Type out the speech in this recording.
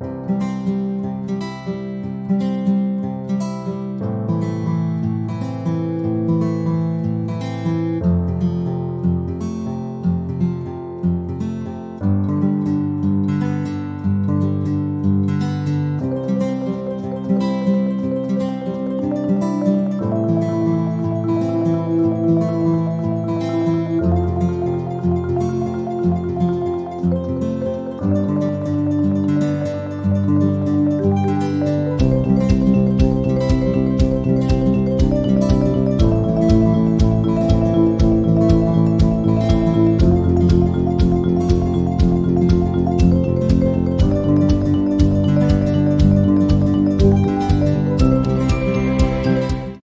Música